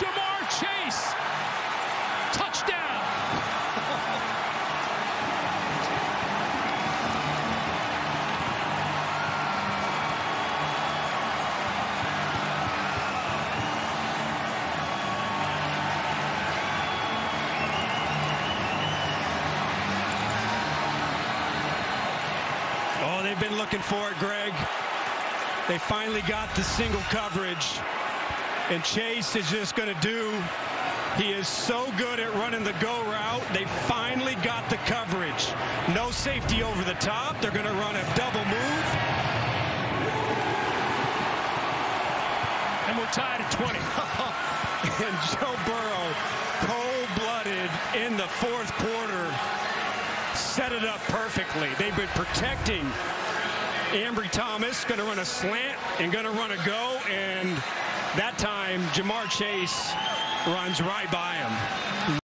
Ja'Marr Chase. Touchdown. oh, they've been looking for it, Greg. They finally got the single coverage. And Chase is just going to do, he is so good at running the go route. They finally got the coverage. No safety over the top. They're going to run a double move. And we're tied at 20. and Joe Burrow, cold-blooded in the fourth quarter, set it up perfectly. They've been protecting Ambry Thomas, going to run a slant and going to run a go, and that time Ja'Marr Chase runs right by him.